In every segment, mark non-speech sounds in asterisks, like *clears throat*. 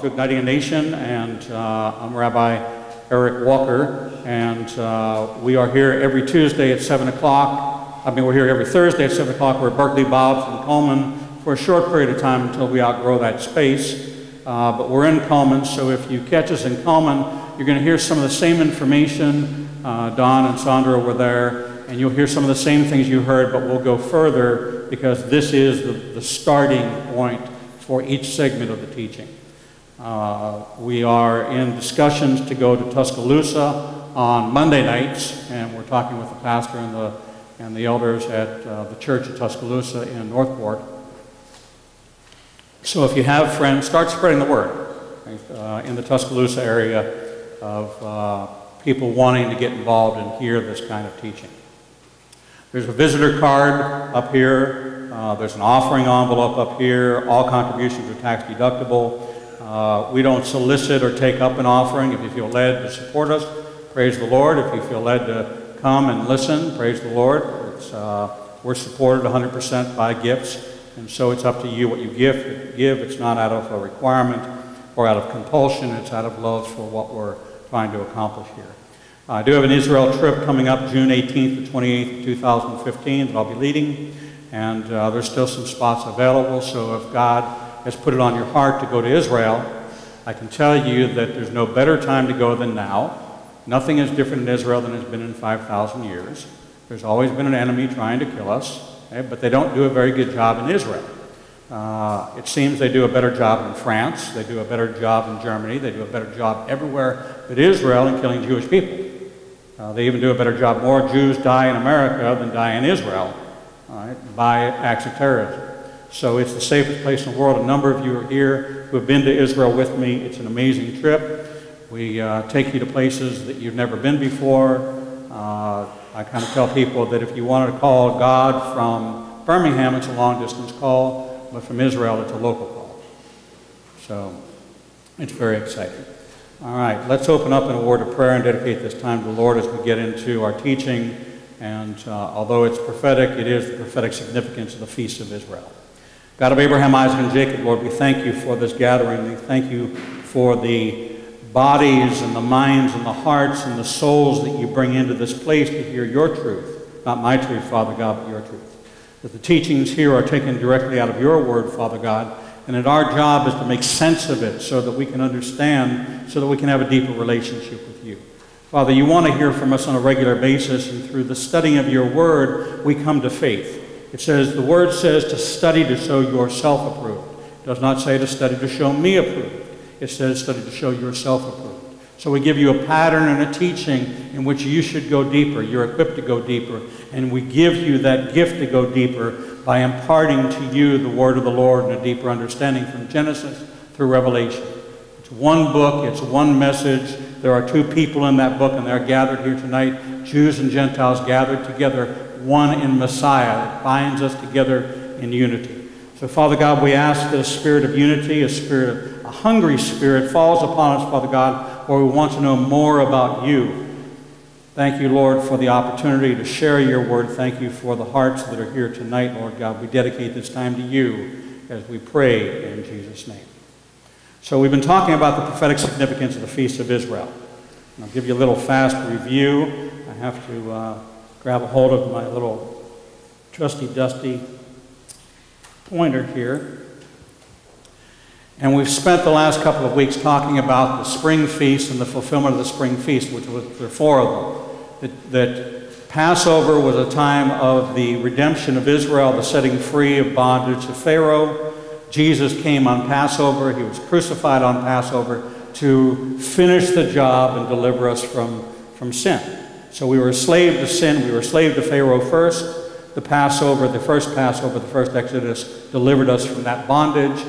To Igniting a Nation, and uh, I'm Rabbi Eric Walker, and uh, we are here every Tuesday at 7 o'clock. I mean, we're here every Thursday at 7 o'clock. We're at Berkeley Bob's in Cullman for a short period of time until we outgrow that space. Uh, but we're in Cullman, so if you catch us in Cullman, you're going to hear some of the same information. Uh, Don and Sandra were there, and you'll hear some of the same things you heard, but we'll go further because this is the, the starting point for each segment of the teaching. Uh, we are in discussions to go to Tuscaloosa on Monday nights, and we're talking with the pastor and the, and the elders at uh, the church at Tuscaloosa in Northport. So if you have friends, start spreading the word uh, in the Tuscaloosa area of uh, people wanting to get involved and hear this kind of teaching. There's a visitor card up here uh, there's an offering envelope up here. All contributions are tax deductible. Uh, we don't solicit or take up an offering. If you feel led to support us, praise the Lord. If you feel led to come and listen, praise the Lord. Uh, we're supported 100% by gifts, and so it's up to you what you give. give. It's not out of a requirement or out of compulsion. It's out of love for what we're trying to accomplish here. I do have an Israel trip coming up June 18th to 28th, 2015 that I'll be leading and uh, there's still some spots available. So if God has put it on your heart to go to Israel, I can tell you that there's no better time to go than now. Nothing is different in Israel than it's been in 5,000 years. There's always been an enemy trying to kill us, okay? but they don't do a very good job in Israel. Uh, it seems they do a better job in France, they do a better job in Germany, they do a better job everywhere but Israel in killing Jewish people. Uh, they even do a better job. More Jews die in America than die in Israel right, by acts of terrorism. So it's the safest place in the world. A number of you are here who have been to Israel with me. It's an amazing trip. We uh, take you to places that you've never been before. Uh, I kind of tell people that if you wanted to call God from Birmingham, it's a long distance call, but from Israel, it's a local call. So it's very exciting. All right, let's open up in a word of prayer and dedicate this time to the Lord as we get into our teaching. And uh, although it's prophetic, it is the prophetic significance of the Feast of Israel. God of Abraham, Isaac, and Jacob, Lord, we thank you for this gathering. We thank you for the bodies and the minds and the hearts and the souls that you bring into this place to hear your truth. Not my truth, Father God, but your truth. That the teachings here are taken directly out of your word, Father God, and that our job is to make sense of it so that we can understand, so that we can have a deeper relationship with you. Father, you want to hear from us on a regular basis, and through the studying of your word, we come to faith. It says, the word says to study to show yourself approved. It does not say to study to show me approved. It says study to show yourself approved. So we give you a pattern and a teaching in which you should go deeper. You're equipped to go deeper. And we give you that gift to go deeper by imparting to you the word of the Lord and a deeper understanding from Genesis through Revelation. It's one book, it's one message, there are two people in that book, and they're gathered here tonight Jews and Gentiles gathered together, one in Messiah that binds us together in unity. So, Father God, we ask that a spirit of unity, a spirit, of a hungry spirit, falls upon us, Father God, where we want to know more about you. Thank you, Lord, for the opportunity to share your word. Thank you for the hearts that are here tonight, Lord God. We dedicate this time to you as we pray in Jesus' name. So we've been talking about the prophetic significance of the Feast of Israel. I'll give you a little fast review. I have to uh, grab a hold of my little trusty dusty pointer here. And we've spent the last couple of weeks talking about the spring feast and the fulfillment of the spring feast, which was there four of them. That, that Passover was a time of the redemption of Israel, the setting free of bondage of Pharaoh. Jesus came on Passover, he was crucified on Passover to finish the job and deliver us from, from sin. So we were a slave to sin, we were a slave to Pharaoh first. The Passover, the first Passover, the first Exodus delivered us from that bondage.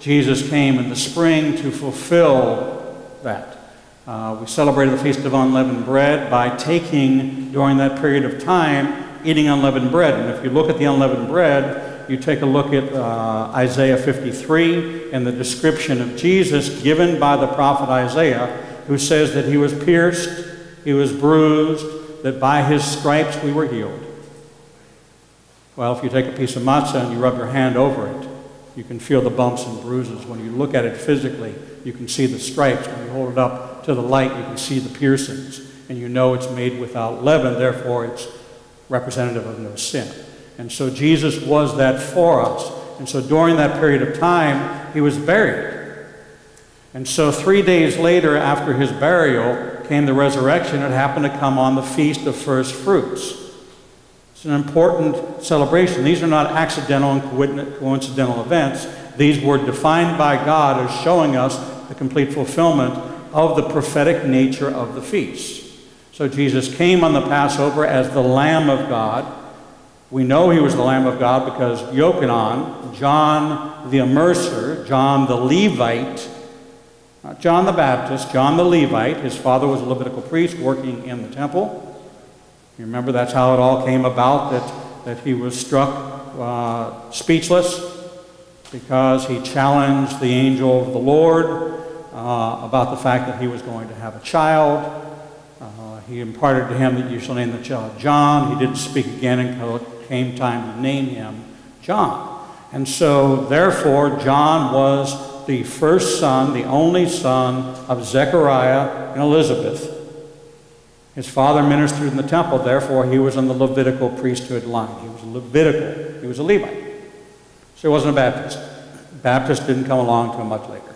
Jesus came in the spring to fulfill that. Uh, we celebrated the Feast of Unleavened Bread by taking, during that period of time, eating unleavened bread. And if you look at the unleavened bread, you take a look at uh, Isaiah 53 and the description of Jesus given by the prophet Isaiah, who says that he was pierced, he was bruised, that by his stripes we were healed. Well, if you take a piece of matzah and you rub your hand over it, You can feel the bumps and bruises. When you look at it physically, you can see the stripes. When you hold it up to the light, you can see the piercings. And you know it's made without leaven, therefore it's representative of no sin. And so Jesus was that for us. And so during that period of time, he was buried. And so three days later, after his burial, came the resurrection. It happened to come on the Feast of First Fruits. It's an important celebration. These are not accidental and coincidental events. These were defined by God as showing us the complete fulfillment of the prophetic nature of the feast. So Jesus came on the Passover as the Lamb of God. We know he was the Lamb of God because Yochanan, John the Immerser, John the Levite, not John the Baptist, John the Levite, his father was a Levitical priest working in the temple. You remember that's how it all came about that, that he was struck uh, speechless because he challenged the angel of the Lord uh, about the fact that he was going to have a child. Uh, he imparted to him that you shall name the child John. He didn't speak again until it came time to name him John. And so, therefore, John was the first son, the only son of Zechariah and Elizabeth. His father ministered in the temple, therefore, he was in the Levitical priesthood line. He was Levitical, he was a Levite. So he wasn't a Baptist. Baptist didn't come along until much later.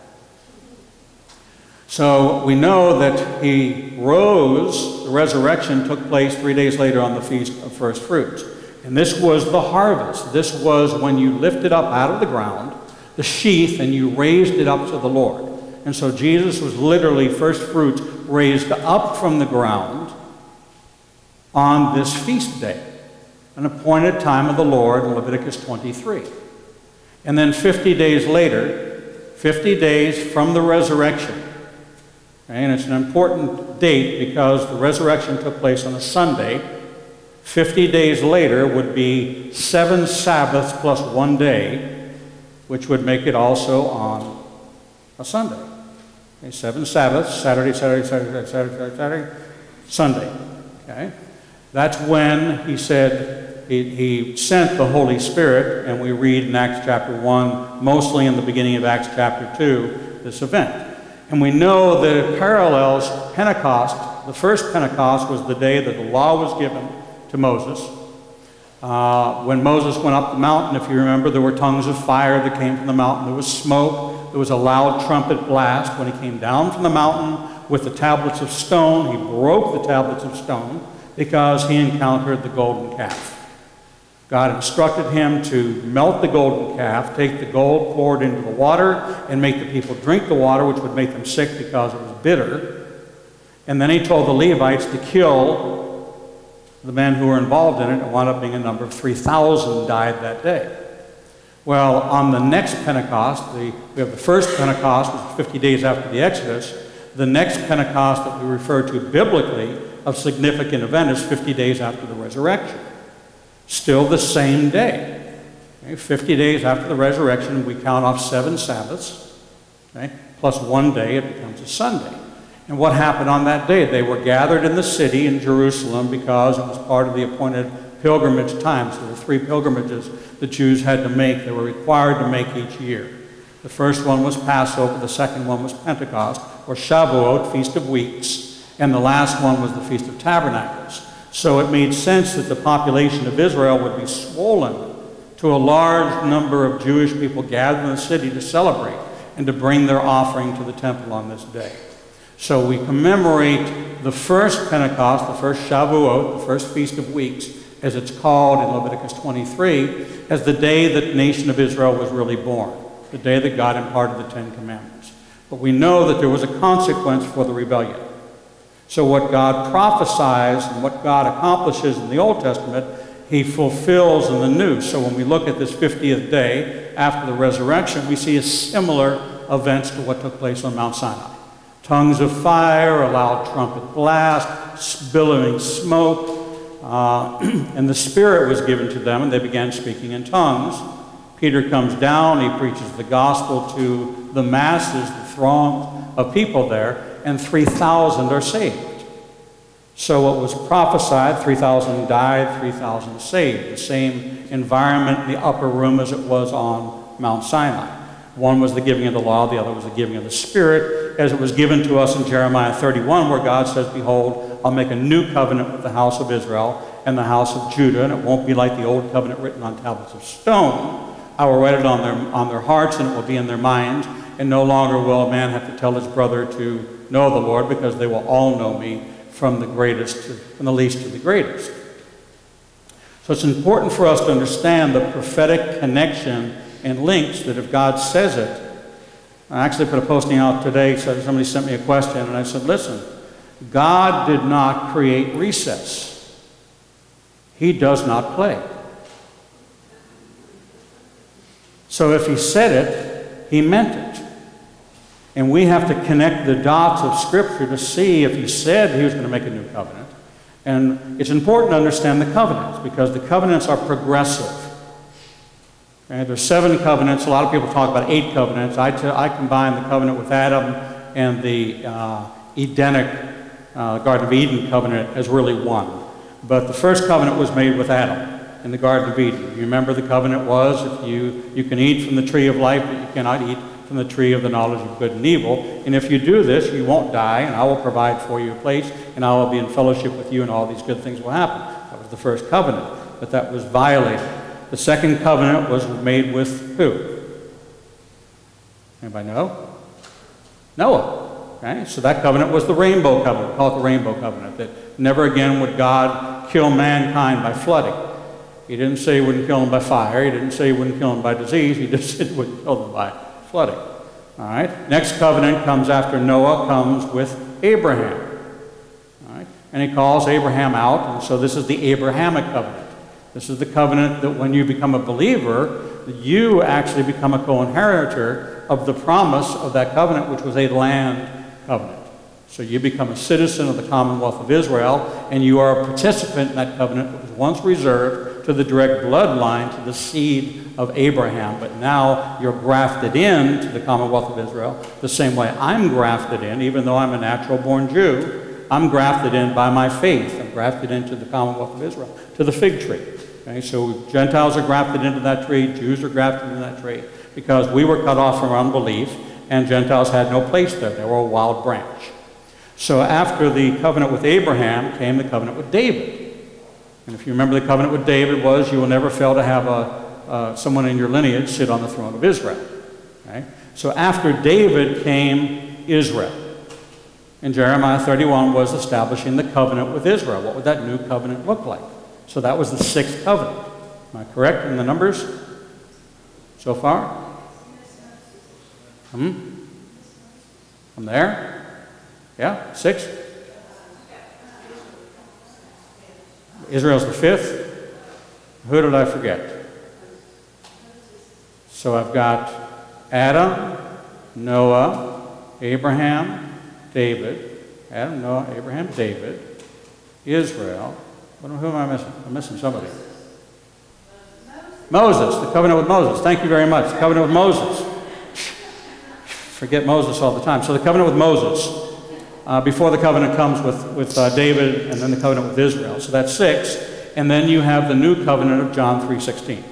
So we know that he rose, the resurrection took place three days later on the Feast of First Fruits. And this was the harvest. This was when you lifted up out of the ground the sheath and you raised it up to the Lord. And so Jesus was literally first fruits raised up from the ground on this feast day, an appointed time of the Lord in Leviticus 23. And then 50 days later, 50 days from the resurrection, and it's an important date because the resurrection took place on a Sunday. 50 days later would be seven Sabbaths plus one day, which would make it also on a Sunday. Okay, seven Sabbaths, Saturday, Saturday, Saturday, Saturday, Saturday, Saturday, Sunday. Okay? That's when he said he, he sent the Holy Spirit, and we read in Acts chapter 1, mostly in the beginning of Acts chapter 2, this event. And we know that it parallels Pentecost. The first Pentecost was the day that the law was given to Moses. Uh, when Moses went up the mountain, if you remember, there were tongues of fire that came from the mountain. There was smoke. There was a loud trumpet blast. When he came down from the mountain with the tablets of stone, he broke the tablets of stone because he encountered the golden calf. God instructed him to melt the golden calf, take the gold, pour it into the water, and make the people drink the water, which would make them sick because it was bitter. And then he told the Levites to kill the men who were involved in it. It wound up being a number of 3,000 died that day. Well, on the next Pentecost, the, we have the first Pentecost, which was 50 days after the Exodus. The next Pentecost that we refer to biblically of significant event is 50 days after the resurrection. Still the same day. Okay, 50 days after the resurrection, we count off seven Sabbaths, okay, plus one day, it becomes a Sunday. And what happened on that day? They were gathered in the city in Jerusalem because it was part of the appointed pilgrimage times. There were three pilgrimages the Jews had to make, they were required to make each year. The first one was Passover, the second one was Pentecost, or Shavuot, Feast of Weeks, and the last one was the Feast of Tabernacles. So it made sense that the population of Israel would be swollen to a large number of Jewish people gathered in the city to celebrate and to bring their offering to the temple on this day. So we commemorate the first Pentecost, the first Shavuot, the first Feast of Weeks, as it's called in Leviticus 23, as the day that the nation of Israel was really born, the day that God imparted the Ten Commandments. But we know that there was a consequence for the rebellion. So, what God prophesies and what God accomplishes in the Old Testament, He fulfills in the New. So, when we look at this 50th day after the resurrection, we see a similar events to what took place on Mount Sinai tongues of fire, a loud trumpet blast, billowing smoke, uh, *clears throat* and the Spirit was given to them, and they began speaking in tongues. Peter comes down, he preaches the gospel to the masses, the throng of people there, and 3,000 are saved. So what was prophesied, 3,000 died, 3,000 saved. The same environment in the upper room as it was on Mount Sinai. One was the giving of the law, the other was the giving of the Spirit, as it was given to us in Jeremiah 31, where God says, Behold, I'll make a new covenant with the house of Israel and the house of Judah, and it won't be like the old covenant written on tablets of stone. I will write it on their, on their hearts, and it will be in their minds, and no longer will a man have to tell his brother to know the Lord, because they will all know me from the greatest to, from the least to the greatest. So it's important for us to understand the prophetic connection and links that if God says it, I actually put a posting out today, so somebody sent me a question, and I said, listen, God did not create recess. He does not play. So if he said it, he meant it. And we have to connect the dots of Scripture to see if he said he was going to make a new covenant. And it's important to understand the covenants because the covenants are progressive. Okay, there's seven covenants. A lot of people talk about eight covenants. I, I combine the covenant with Adam and the uh, Edenic uh, Garden of Eden covenant as really one. But the first covenant was made with Adam in the Garden of Eden. You remember the covenant was if you, you can eat from the tree of life, but you cannot eat from the tree of the knowledge of good and evil. And if you do this, you won't die, and I will provide for you a place, and I will be in fellowship with you, and all these good things will happen. That was the first covenant, but that was violated. The second covenant was made with who? Anybody know? Noah. Okay? So that covenant was the rainbow covenant. We call it the rainbow covenant. That never again would God kill mankind by flooding. He didn't say he wouldn't kill them by fire. He didn't say he wouldn't kill them by disease. He *laughs* just said he wouldn't kill them by flooding. All right? Next covenant comes after Noah, comes with Abraham. All right? And he calls Abraham out, and so this is the Abrahamic covenant. This is the covenant that when you become a believer, you actually become a co inheritor of the promise of that covenant, which was a land covenant. So you become a citizen of the Commonwealth of Israel, and you are a participant in that covenant that was once reserved to the direct bloodline, to the seed of Abraham. But now you're grafted in to the Commonwealth of Israel the same way I'm grafted in, even though I'm a natural born Jew. I'm grafted in by my faith. I'm grafted into the Commonwealth of Israel, to the fig tree. Okay, so Gentiles are grafted into that tree, Jews are grafted into that tree, because we were cut off from unbelief, and Gentiles had no place there. They were a wild branch. So after the covenant with Abraham came the covenant with David. And if you remember, the covenant with David was you will never fail to have a, uh, someone in your lineage sit on the throne of Israel. Okay? So after David came Israel. And Jeremiah 31 was establishing the covenant with Israel. What would that new covenant look like? So that was the sixth covenant. Am I correct in the numbers so far? Hmm? From there? Yeah? Six? Israel's the fifth. Who did I forget? So I've got Adam, Noah, Abraham, David. Adam, Noah, Abraham, David, Israel, who am I missing? I'm missing somebody. Moses, the covenant with Moses. Thank you very much. The covenant with Moses. Forget Moses all the time. So the covenant with Moses. Uh, before the covenant comes with, with uh, David and then the covenant with Israel. So that's six. And then you have the new covenant of John 3.16.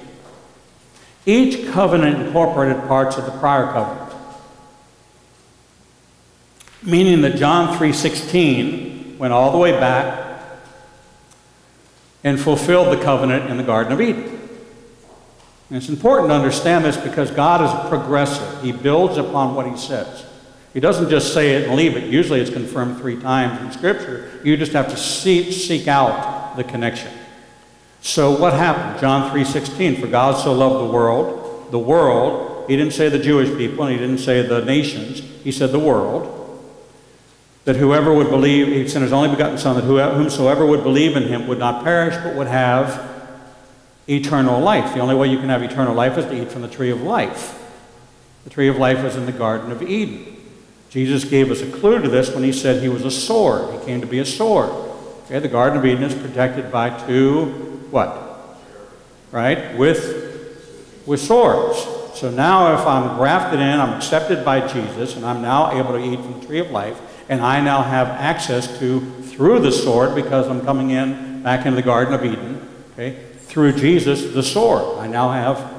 Each covenant incorporated parts of the prior covenant. Meaning that John 3.16 went all the way back and fulfilled the covenant in the Garden of Eden. And it's important to understand this because God is progressive. He builds upon what he says. He doesn't just say it and leave it. Usually it's confirmed three times in Scripture. You just have to see, seek out the connection. So what happened? John 3.16, for God so loved the world, the world, he didn't say the Jewish people and he didn't say the nations, he said the world, that whoever would believe, he sent his only begotten Son, that whomsoever would believe in him would not perish, but would have eternal life. The only way you can have eternal life is to eat from the tree of life. The tree of life was in the Garden of Eden. Jesus gave us a clue to this when he said he was a sword. He came to be a sword. Okay, the Garden of Eden is protected by two, what? Right? With, with swords. So now if I'm grafted in, I'm accepted by Jesus, and I'm now able to eat from the tree of life, and I now have access to, through the sword, because I'm coming in back into the Garden of Eden, okay, through Jesus, the sword. I now have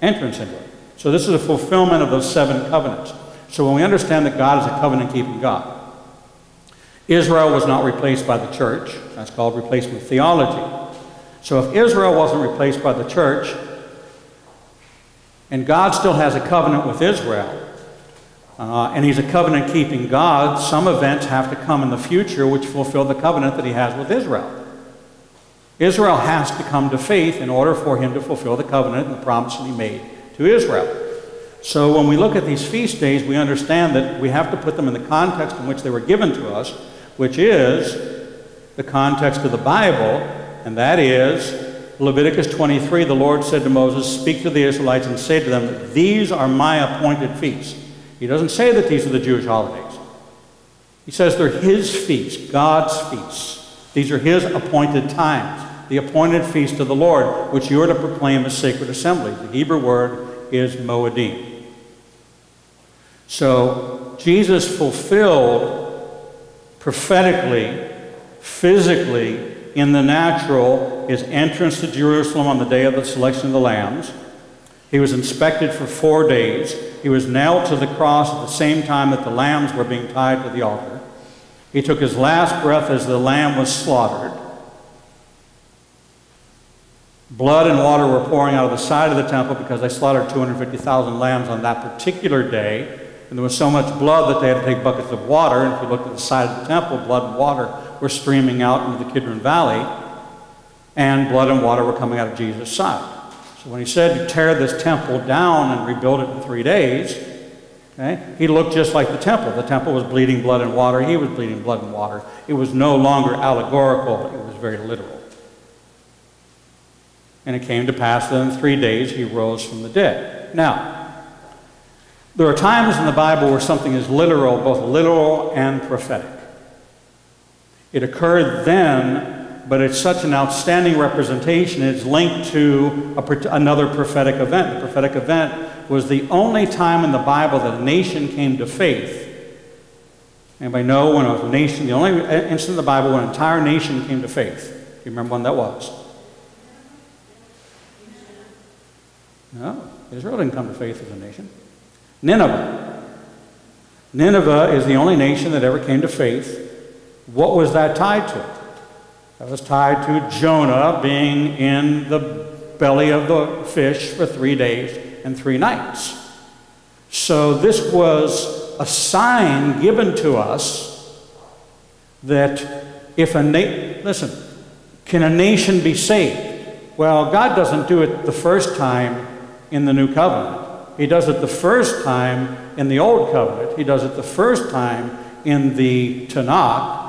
entrance into it. So this is a fulfillment of those seven covenants. So when we understand that God is a covenant keeping God, Israel was not replaced by the church. That's called replacement theology. So if Israel wasn't replaced by the church, and God still has a covenant with Israel, uh, and He's a covenant keeping God, some events have to come in the future which fulfill the covenant that He has with Israel. Israel has to come to faith in order for Him to fulfill the covenant and the promise that He made to Israel. So when we look at these feast days, we understand that we have to put them in the context in which they were given to us, which is the context of the Bible, and that is Leviticus 23, the Lord said to Moses, Speak to the Israelites and say to them, These are my appointed feasts. He doesn't say that these are the Jewish holidays. He says they're his feasts, God's feasts. These are his appointed times, the appointed feast of the Lord, which you are to proclaim as sacred assembly. The Hebrew word is Moedim. So Jesus fulfilled prophetically, physically, in the natural, his entrance to Jerusalem on the day of the selection of the lambs. He was inspected for four days. He was nailed to the cross at the same time that the lambs were being tied to the altar. He took his last breath as the lamb was slaughtered. Blood and water were pouring out of the side of the temple because they slaughtered 250,000 lambs on that particular day. And there was so much blood that they had to take buckets of water. And if you looked at the side of the temple, blood and water were streaming out into the Kidron Valley. And blood and water were coming out of Jesus' side. So when he said to tear this temple down and rebuild it in three days, okay, he looked just like the temple. The temple was bleeding blood and water. He was bleeding blood and water. It was no longer allegorical. It was very literal. And it came to pass that in three days he rose from the dead. Now, there are times in the Bible where something is literal, both literal and prophetic. It occurred then, but it's such an outstanding representation, it's linked to a, another prophetic event. The prophetic event was the only time in the Bible that a nation came to faith. Anybody know when a nation, the only instance in the Bible when an entire nation came to faith? Do you remember when that was? No, Israel didn't come to faith as a nation. Nineveh. Nineveh is the only nation that ever came to faith. What was that tied to? That was tied to Jonah being in the belly of the fish for three days and three nights. So this was a sign given to us that if a nation, listen, can a nation be saved? Well, God doesn't do it the first time in the new covenant. He does it the first time in the Old Covenant. He does it the first time in the Tanakh,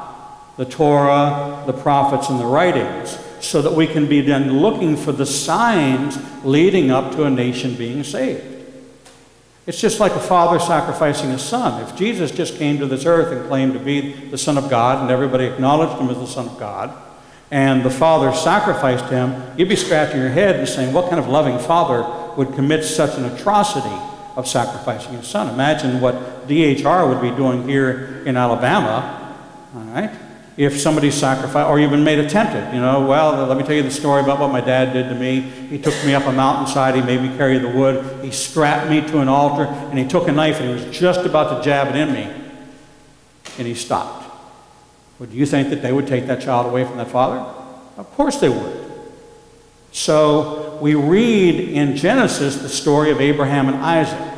the Torah, the prophets, and the writings, so that we can be then looking for the signs leading up to a nation being saved. It's just like a father sacrificing a son. If Jesus just came to this earth and claimed to be the Son of God, and everybody acknowledged him as the Son of God, and the father sacrificed him, you'd be scratching your head and saying, What kind of loving father would commit such an atrocity of sacrificing his son. Imagine what DHR would be doing here in Alabama, all right? If somebody sacrificed, or even made attempted, you know, well, let me tell you the story about what my dad did to me. He took me up a mountainside, he made me carry the wood, he strapped me to an altar, and he took a knife and he was just about to jab it in me, and he stopped. Would you think that they would take that child away from that father? Of course they would. So we read in Genesis the story of Abraham and Isaac.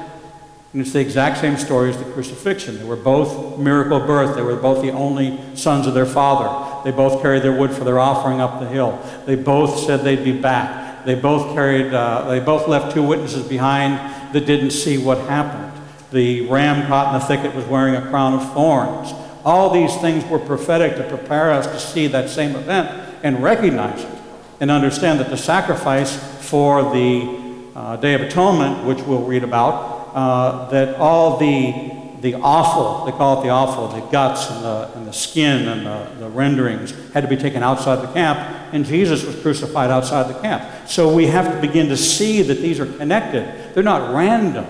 And it's the exact same story as the crucifixion. They were both miracle birth. They were both the only sons of their father. They both carried their wood for their offering up the hill. They both said they'd be back. They both carried, uh, they both left two witnesses behind that didn't see what happened. The ram caught in the thicket was wearing a crown of thorns. All these things were prophetic to prepare us to see that same event and recognize it and understand that the sacrifice for the uh, Day of Atonement, which we'll read about, uh, that all the, the offal, they call it the offal, the guts and the, and the skin and the, the renderings had to be taken outside the camp, and Jesus was crucified outside the camp. So we have to begin to see that these are connected. They're not random.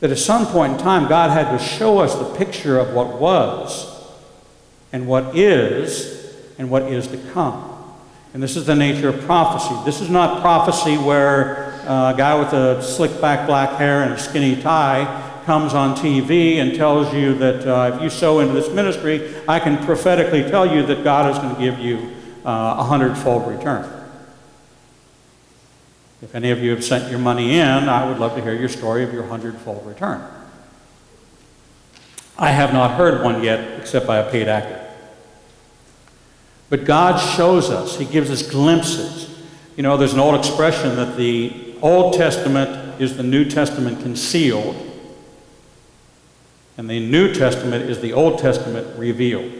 That at some point in time, God had to show us the picture of what was and what is and what is to come. And this is the nature of prophecy. This is not prophecy where uh, a guy with a slick back black hair and a skinny tie comes on TV and tells you that uh, if you sow into this ministry, I can prophetically tell you that God is going to give you uh, a hundredfold return. If any of you have sent your money in, I would love to hear your story of your hundredfold return. I have not heard one yet, except by a paid actor. But God shows us, He gives us glimpses. You know, there's an old expression that the Old Testament is the New Testament concealed, and the New Testament is the Old Testament revealed.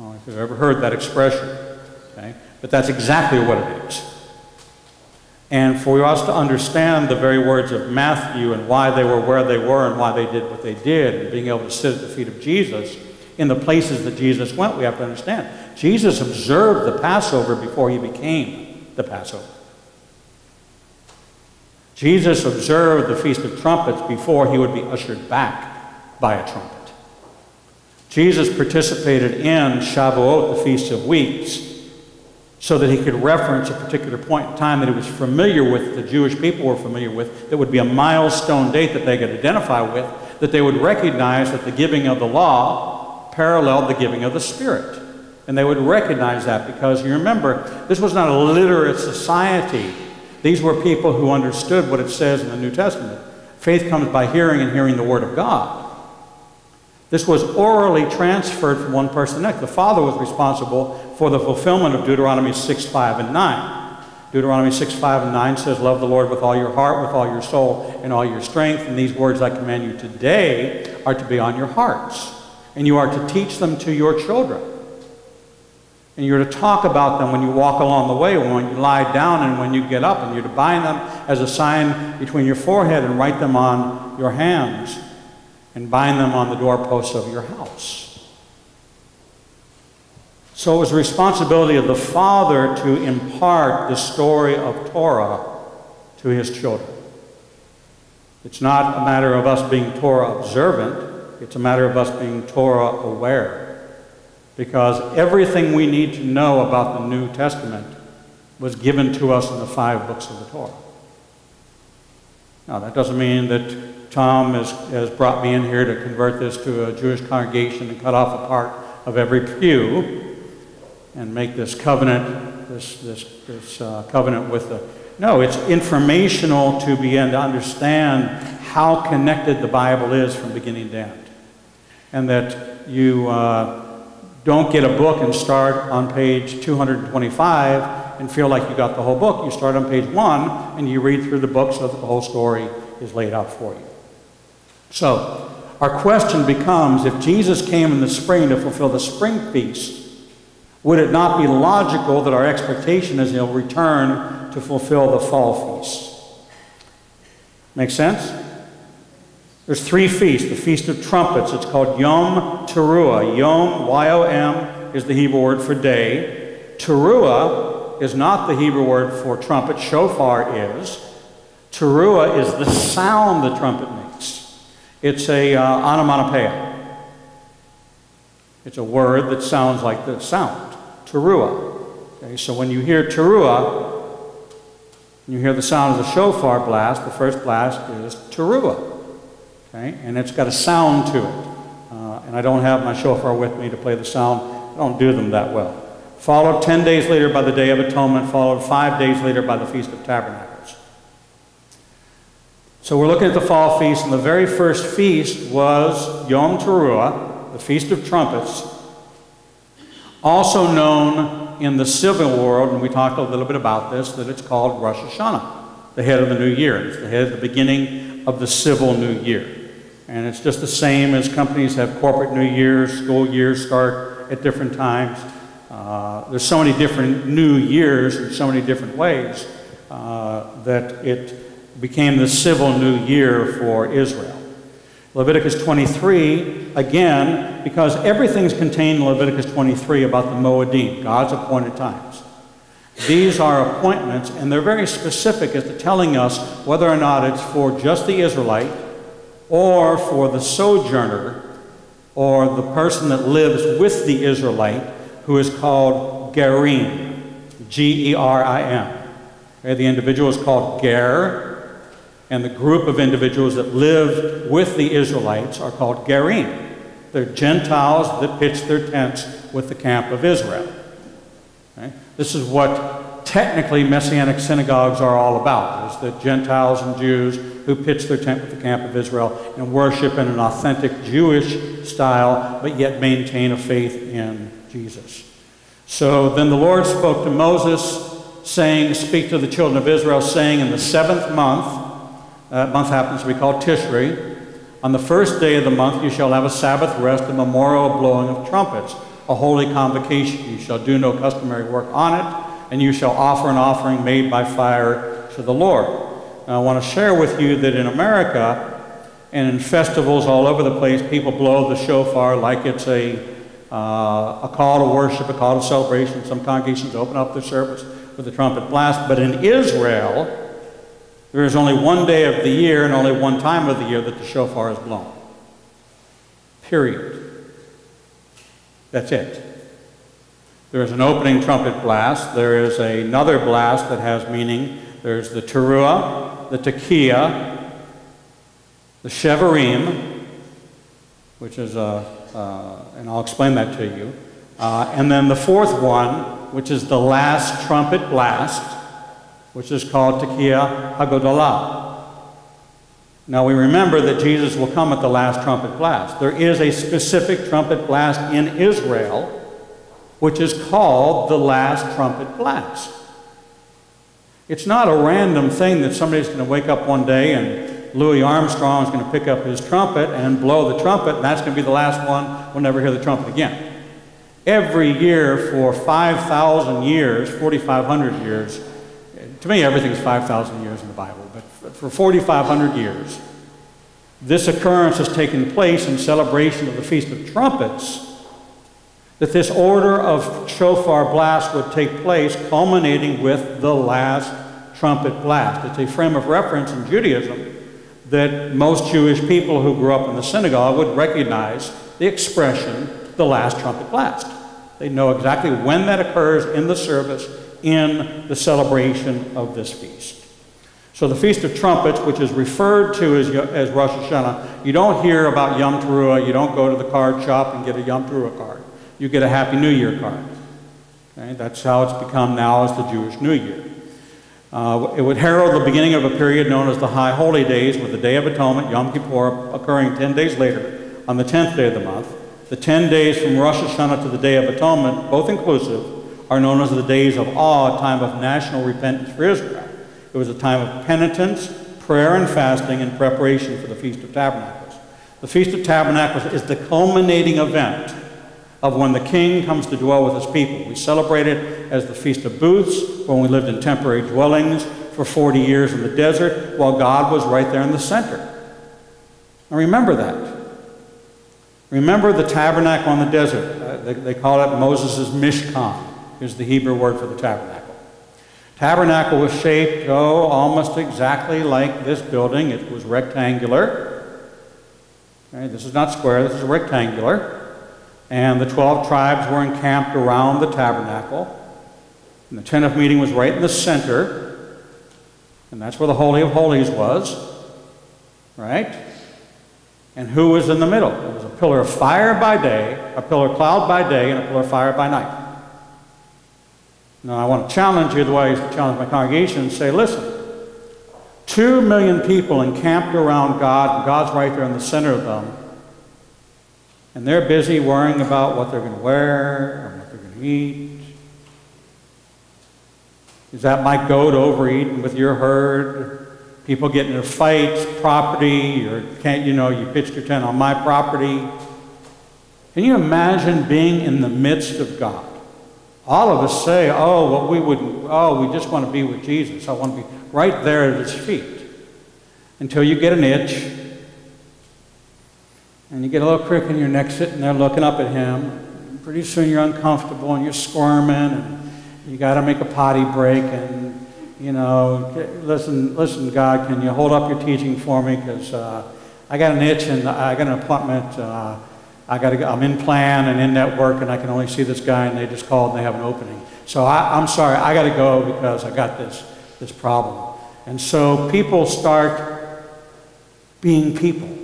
If you've ever heard that expression, okay? But that's exactly what it is. And for us to understand the very words of Matthew and why they were where they were and why they did what they did, and being able to sit at the feet of Jesus in the places that Jesus went, we have to understand. Jesus observed the Passover before he became the Passover. Jesus observed the Feast of Trumpets before he would be ushered back by a trumpet. Jesus participated in Shavuot, the Feast of Weeks, so that he could reference a particular point in time that he was familiar with, the Jewish people were familiar with, that would be a milestone date that they could identify with, that they would recognize that the giving of the law paralleled the giving of the Spirit. And they would recognize that because you remember, this was not a literate society. These were people who understood what it says in the New Testament. Faith comes by hearing and hearing the Word of God. This was orally transferred from one person to the next. The Father was responsible for the fulfillment of Deuteronomy 6, 5, and 9. Deuteronomy 6, 5, and 9 says, Love the Lord with all your heart, with all your soul, and all your strength. And these words I command you today are to be on your hearts. And you are to teach them to your children. And you're to talk about them when you walk along the way, when you lie down, and when you get up. And you're to bind them as a sign between your forehead and write them on your hands and bind them on the doorposts of your house. So it was the responsibility of the father to impart the story of Torah to his children. It's not a matter of us being Torah observant, it's a matter of us being Torah aware. Because everything we need to know about the New Testament was given to us in the five books of the Torah. Now, that doesn't mean that Tom has, has brought me in here to convert this to a Jewish congregation and cut off a part of every pew and make this covenant, this, this, this uh, covenant with the. No, it's informational to begin to understand how connected the Bible is from beginning to end. And that you uh, don't get a book and start on page 225 and feel like you got the whole book. You start on page one and you read through the book so that the whole story is laid out for you. So, our question becomes if Jesus came in the spring to fulfill the spring feast, would it not be logical that our expectation is he'll return to fulfill the fall feast? Make sense? There's three feasts. The Feast of Trumpets, it's called Yom Teruah. Yom, Y-O-M, is the Hebrew word for day. Teruah is not the Hebrew word for trumpet. Shofar is. Teruah is the sound the trumpet makes. It's a uh, onomatopoeia. It's a word that sounds like the sound, teruah. Okay, so when you hear teruah, you hear the sound of the shofar blast, the first blast is teruah. Okay, and it's got a sound to it. Uh, and I don't have my shofar with me to play the sound. I don't do them that well. Followed 10 days later by the Day of Atonement, followed five days later by the Feast of Tabernacles. So we're looking at the fall feast, and the very first feast was Yom Teruah, the Feast of Trumpets, also known in the civil world, and we talked a little bit about this, that it's called Rosh Hashanah, the head of the new year. It's the head of the beginning of the civil new year. And it's just the same as companies have corporate new years, school years start at different times. Uh, there's so many different new years in so many different ways uh, that it became the civil new year for Israel. Leviticus 23, again, because everything's contained in Leviticus 23 about the Moedim, God's appointed times. These are appointments, and they're very specific as to telling us whether or not it's for just the Israelite, or for the sojourner, or the person that lives with the Israelite, who is called Gerim, G E R I M. Okay, the individual is called Ger, and the group of individuals that lived with the Israelites are called Gerim. They're Gentiles that pitch their tents with the camp of Israel. Okay? This is what technically Messianic synagogues are all about, is that Gentiles and Jews who pitch their tent with the camp of Israel and worship in an authentic Jewish style, but yet maintain a faith in Jesus. So then the Lord spoke to Moses, saying, Speak to the children of Israel, saying, In the seventh month, that month happens to be called Tishri, on the first day of the month you shall have a Sabbath rest, a memorial blowing of trumpets, a holy convocation. You shall do no customary work on it, and you shall offer an offering made by fire to the Lord. Now, I want to share with you that in America and in festivals all over the place, people blow the shofar like it's a, uh, a call to worship, a call to celebration. Some congregations open up their service with a trumpet blast. But in Israel, there is only one day of the year and only one time of the year that the shofar is blown. Period. That's it. There is an opening trumpet blast. There is another blast that has meaning. There's the teruah, the tekiah, the shevarim, which is a, uh, and I'll explain that to you. Uh, and then the fourth one, which is the last trumpet blast, which is called Tekiah Hagodalah. Now we remember that Jesus will come at the last trumpet blast. There is a specific trumpet blast in Israel, which is called the last trumpet blast. It's not a random thing that somebody's going to wake up one day and Louis Armstrong is going to pick up his trumpet and blow the trumpet, and that's going to be the last one. We'll never hear the trumpet again. Every year for 5,000 years, 4,500 years, to me, everything's 5,000 years in the Bible, but for 4,500 years, this occurrence has taken place in celebration of the Feast of Trumpets, that this order of shofar blast would take place, culminating with the last trumpet blast. It's a frame of reference in Judaism that most Jewish people who grew up in the synagogue would recognize the expression, the last trumpet blast. They know exactly when that occurs in the service in the celebration of this feast. So the Feast of Trumpets, which is referred to as, as Rosh Hashanah, you don't hear about Yom Teruah. You don't go to the card shop and get a Yom Teruah card. You get a Happy New Year card. Okay? That's how it's become now as the Jewish New Year. Uh, it would herald the beginning of a period known as the High Holy Days, with the Day of Atonement, Yom Kippur, occurring 10 days later on the 10th day of the month. The 10 days from Rosh Hashanah to the Day of Atonement, both inclusive, are known as the days of awe, a time of national repentance for Israel. It was a time of penitence, prayer, and fasting in preparation for the Feast of Tabernacles. The Feast of Tabernacles is the culminating event of when the king comes to dwell with his people. We celebrate it as the Feast of Booths, when we lived in temporary dwellings for 40 years in the desert, while God was right there in the center. Now remember that. Remember the tabernacle on the desert. Uh, they, they call it Moses' Mishkan is the Hebrew word for the tabernacle. Tabernacle was shaped, oh, almost exactly like this building. It was rectangular. Okay, this is not square, this is rectangular. And the 12 tribes were encamped around the tabernacle. And the tent of meeting was right in the center. And that's where the Holy of Holies was. Right? And who was in the middle? It was a pillar of fire by day, a pillar of cloud by day, and a pillar of fire by night. Now, I want to challenge you the way I challenge my congregation and say, listen, two million people encamped around God, and God's right there in the center of them, and they're busy worrying about what they're going to wear and what they're going to eat. Is that my goat overeating with your herd? People getting into fights, property, or can't you know you pitched your tent on my property? Can you imagine being in the midst of God? All of us say, oh, well, we would, oh, we just want to be with Jesus. I want to be right there at his feet. Until you get an itch, and you get a little crick in your neck sitting there looking up at him. Pretty soon you're uncomfortable and you're squirming, and you got to make a potty break. And, you know, listen, listen, God, can you hold up your teaching for me? Because uh, I got an itch and I got an appointment. Uh, I got to I'm in plan and in network, and I can only see this guy, and they just called and they have an opening. So I, am sorry, I got to go because I got this, this problem. And so people start being people.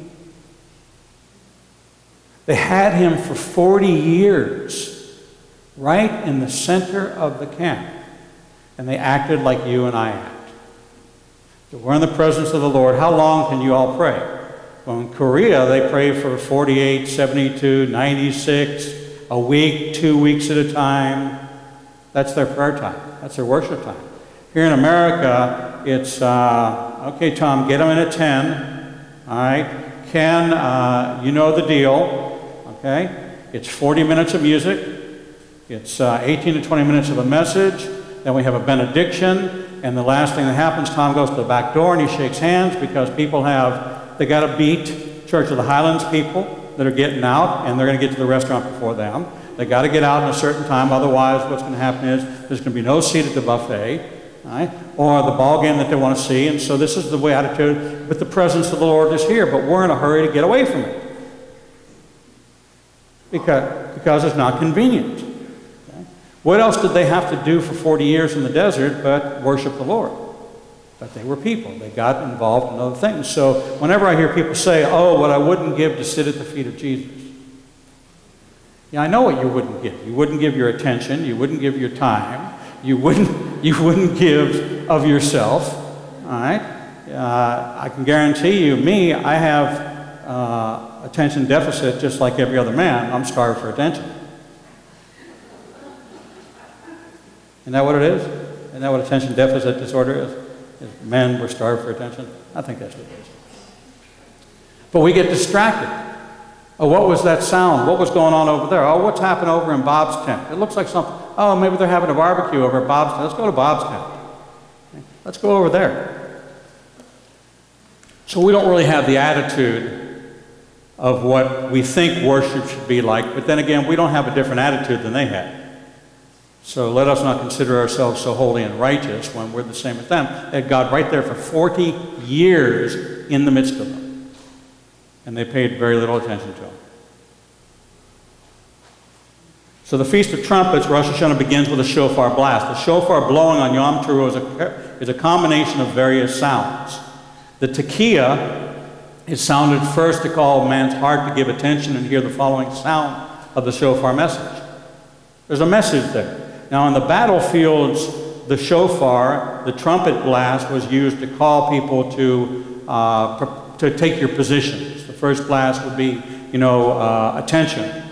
They had him for 40 years, right in the center of the camp. And they acted like you and I act. we're in the presence of the Lord. How long can you all pray? Well, in Korea, they pray for 48, 72, 96, a week, two weeks at a time. That's their prayer time. That's their worship time. Here in America, it's, uh, okay, Tom, get them in at 10. All right. Ken, uh, you know the deal. Okay. It's 40 minutes of music. It's uh, 18 to 20 minutes of a message. Then we have a benediction. And the last thing that happens, Tom goes to the back door and he shakes hands because people have, they got to beat Church of the Highlands people that are getting out and they're going to get to the restaurant before them. They got to get out in a certain time, otherwise, what's going to happen is there's going to be no seat at the buffet, right? or the ball game that they want to see. And so, this is the way attitude, but the presence of the Lord is here, but we're in a hurry to get away from it because, because it's not convenient. Okay? What else did they have to do for 40 years in the desert but worship the Lord? But they were people. They got involved in other things. So whenever I hear people say, oh, what I wouldn't give to sit at the feet of Jesus. Yeah, I know what you wouldn't give. You wouldn't give your attention. You wouldn't give your time. You wouldn't, *laughs* you wouldn't give of yourself. All right? Uh, I can guarantee you, me, I have uh, attention deficit just like every other man. I'm starved for attention. Isn't that what it is? Isn't that what attention deficit disorder is? men were starved for attention. I think that's what it is. But we get distracted. Oh, what was that sound? What was going on over there? Oh, what's happening over in Bob's tent? It looks like something. Oh, maybe they're having a barbecue over at Bob's tent. Let's go to Bob's tent. Let's go over there. So we don't really have the attitude of what we think worship should be like, but then again, we don't have a different attitude than they had. So let us not consider ourselves so holy and righteous when we're the same as them. They had God right there for 40 years in the midst of them. And they paid very little attention to him. So the Feast of Trumpets, Rosh Hashanah, begins with a shofar blast. The shofar blowing on Yom Teruah is a, is a combination of various sounds. The tekiah is sounded first to call man's heart to give attention and hear the following sound of the shofar message. There's a message there. Now, on the battlefields, the shofar, the trumpet blast, was used to call people to, uh, to take your positions. The first blast would be, you know, uh, attention.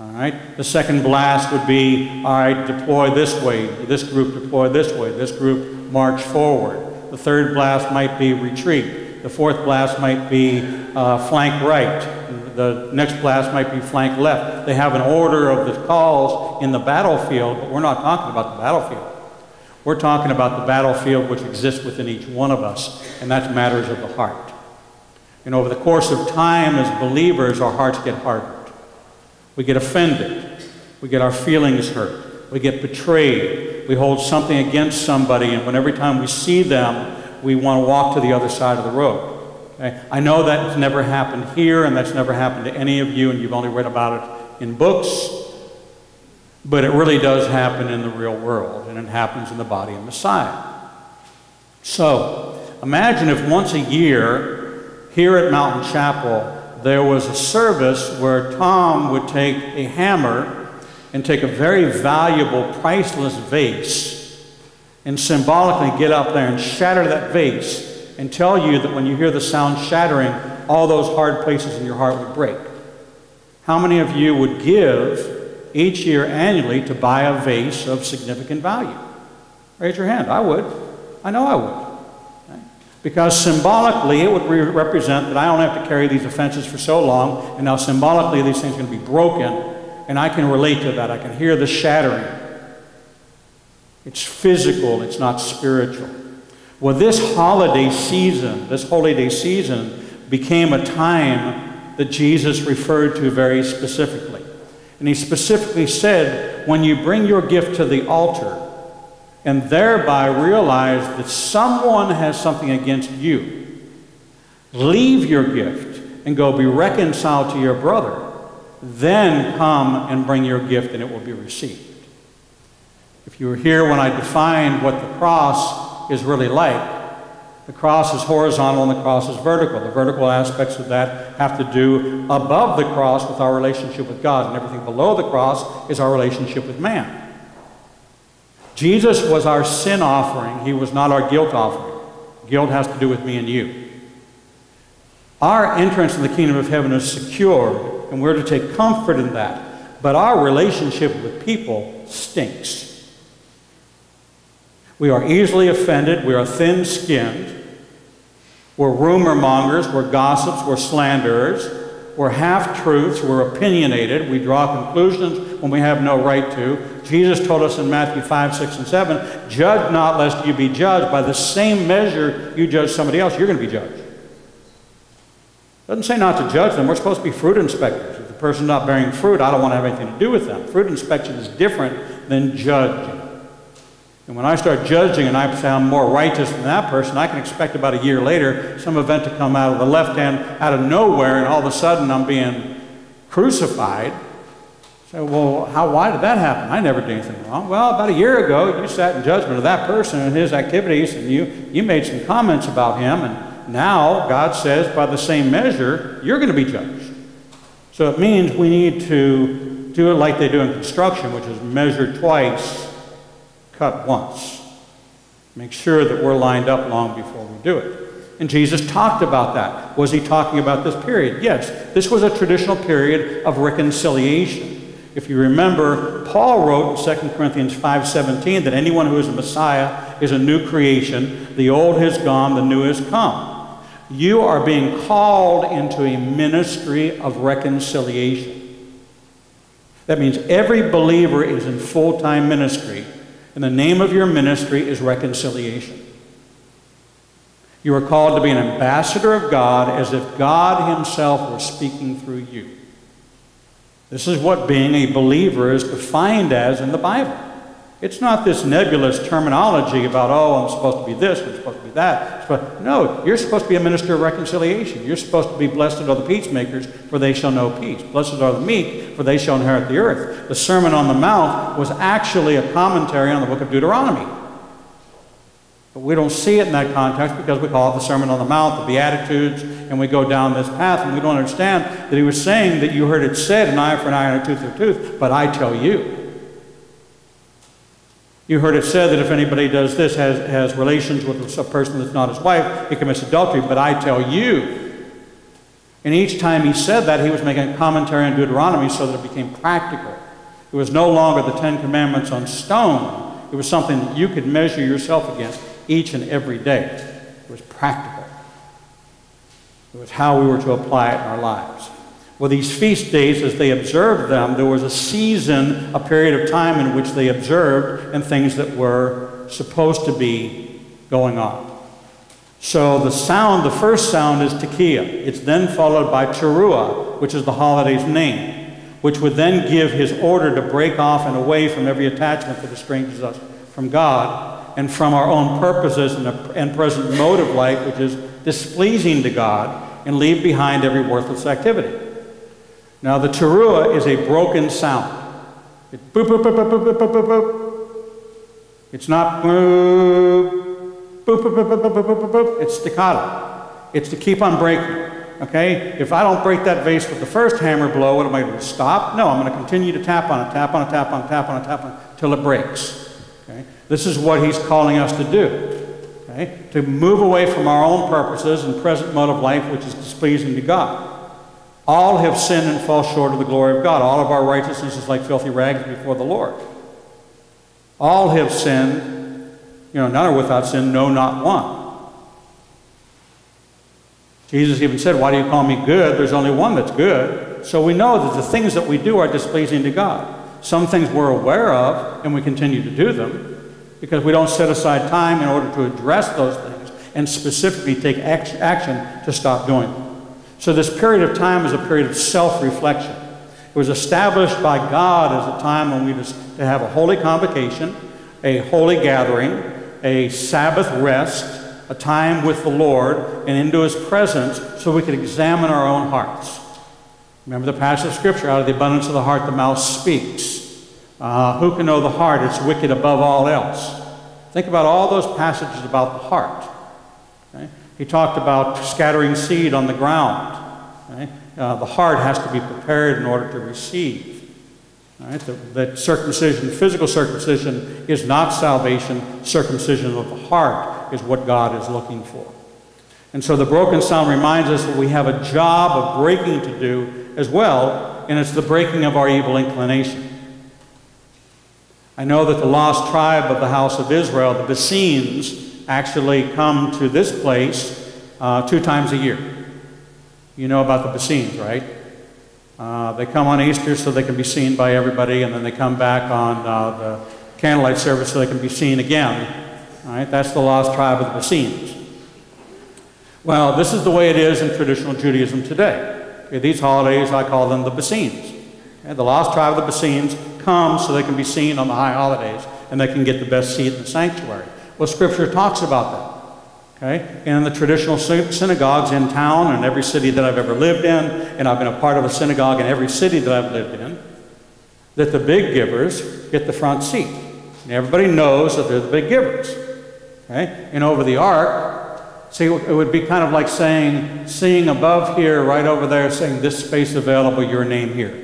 All right. The second blast would be, all right, deploy this way. This group deploy this way. This group march forward. The third blast might be retreat. The fourth blast might be uh, flank right the next blast might be flank left. They have an order of the calls in the battlefield, but we're not talking about the battlefield. We're talking about the battlefield which exists within each one of us, and that's matters of the heart. And over the course of time, as believers, our hearts get hardened. We get offended. We get our feelings hurt. We get betrayed. We hold something against somebody, and when every time we see them, we want to walk to the other side of the road. Okay? I know that's never happened here, and that's never happened to any of you, and you've only read about it in books, but it really does happen in the real world, and it happens in the body of Messiah. So, imagine if once a year, here at Mountain Chapel, there was a service where Tom would take a hammer and take a very valuable, priceless vase and symbolically get up there and shatter that vase and tell you that when you hear the sound shattering, all those hard places in your heart would break. How many of you would give each year annually to buy a vase of significant value? Raise your hand. I would. I know I would. Because symbolically, it would re represent that I don't have to carry these offenses for so long, and now symbolically, these things are going to be broken, and I can relate to that. I can hear the shattering. It's physical, it's not spiritual. Well, this holiday season, this holy day season, became a time that Jesus referred to very specifically. And he specifically said, when you bring your gift to the altar and thereby realize that someone has something against you, leave your gift and go be reconciled to your brother. Then come and bring your gift and it will be received. If you were here when I defined what the cross is really like. The cross is horizontal and the cross is vertical. The vertical aspects of that have to do above the cross with our relationship with God, and everything below the cross is our relationship with man. Jesus was our sin offering, he was not our guilt offering. Guilt has to do with me and you. Our entrance in the kingdom of heaven is secure, and we're to take comfort in that. But our relationship with people stinks. We are easily offended. We are thin skinned. We're rumor mongers. We're gossips. We're slanderers. We're half truths. We're opinionated. We draw conclusions when we have no right to. Jesus told us in Matthew 5, 6, and 7 judge not lest you be judged. By the same measure you judge somebody else, you're going to be judged. Doesn't say not to judge them. We're supposed to be fruit inspectors. If the person's not bearing fruit, I don't want to have anything to do with them. Fruit inspection is different than judging. And when I start judging and I I'm more righteous than that person, I can expect about a year later some event to come out of the left hand out of nowhere, and all of a sudden I'm being crucified. So, well, how, why did that happen? I never did anything wrong. Well, about a year ago, you sat in judgment of that person and his activities, and you, you made some comments about him, and now God says, by the same measure, you're going to be judged. So it means we need to do it like they do in construction, which is measure twice cut once. Make sure that we're lined up long before we do it. And Jesus talked about that. Was he talking about this period? Yes. This was a traditional period of reconciliation. If you remember, Paul wrote in 2 Corinthians 5:17 that anyone who is a Messiah is a new creation. The old has gone, the new has come. You are being called into a ministry of reconciliation. That means every believer is in full-time ministry and the name of your ministry is reconciliation. You are called to be an ambassador of God as if God Himself were speaking through you. This is what being a believer is defined as in the Bible. It's not this nebulous terminology about, oh, I'm supposed to be this, I'm supposed to be that. But no, you're supposed to be a minister of reconciliation. You're supposed to be blessed are the peacemakers, for they shall know peace. Blessed are the meek, for they shall inherit the earth. The Sermon on the Mount was actually a commentary on the book of Deuteronomy. But we don't see it in that context because we call it the Sermon on the Mount, the Beatitudes, and we go down this path and we don't understand that he was saying that you heard it said, an eye for an eye and a tooth for a tooth, but I tell you. You heard it said that if anybody does this, has, has relations with a person that's not his wife, he commits adultery. But I tell you. And each time he said that, he was making a commentary on Deuteronomy so that it became practical. It was no longer the Ten Commandments on stone, it was something that you could measure yourself against each and every day. It was practical, it was how we were to apply it in our lives. Well, these feast days, as they observed them, there was a season, a period of time in which they observed and things that were supposed to be going on. So the sound, the first sound is Tekiah. It's then followed by Teruah, which is the holiday's name, which would then give his order to break off and away from every attachment that estranges us from God and from our own purposes and, and present mode of life, which is displeasing to God, and leave behind every worthless activity. Now, the teruah is a broken sound. It boop, boop, boop, boop, boop, boop, boop, boop. It's not boop, boop, boop, boop, boop, boop, boop, boop. It's staccato. It's to keep on breaking. Okay? If I don't break that vase with the first hammer blow, what am I going to stop? No, I'm going to continue to tap on it, tap on it, tap on it, tap on it, tap on it, till it breaks. Okay? This is what he's calling us to do. Okay? To move away from our own purposes and present mode of life, which is displeasing to God. All have sinned and fall short of the glory of God. All of our righteousness is like filthy rags before the Lord. All have sinned, you know, none are without sin, no, not one. Jesus even said, Why do you call me good? There's only one that's good. So we know that the things that we do are displeasing to God. Some things we're aware of, and we continue to do them because we don't set aside time in order to address those things and specifically take action to stop doing them. So, this period of time is a period of self reflection. It was established by God as a time when we just to have a holy convocation, a holy gathering, a Sabbath rest, a time with the Lord, and into His presence so we could examine our own hearts. Remember the passage of Scripture out of the abundance of the heart, the mouth speaks. Uh, who can know the heart? It's wicked above all else. Think about all those passages about the heart. He talked about scattering seed on the ground. Okay? Uh, the heart has to be prepared in order to receive. Right? That, that circumcision, physical circumcision, is not salvation. Circumcision of the heart is what God is looking for. And so the broken sound reminds us that we have a job of breaking to do as well, and it's the breaking of our evil inclination. I know that the lost tribe of the house of Israel, the Essenes, actually come to this place uh, two times a year. You know about the Essenes, right? Uh, they come on Easter so they can be seen by everybody, and then they come back on uh, the candlelight service so they can be seen again. All right, that's the lost tribe of the Essenes. Well, this is the way it is in traditional Judaism today. Okay, these holidays, I call them the Essenes. Okay, the lost tribe of the Essenes come so they can be seen on the high holidays and they can get the best seat in the sanctuary. Well, Scripture talks about that. Okay? And in the traditional synagogues in town and every city that I've ever lived in, and I've been a part of a synagogue in every city that I've lived in, that the big givers get the front seat. And everybody knows that they're the big givers. Okay? And over the ark, see, it would be kind of like saying, seeing above here, right over there, saying, this space available, your name here.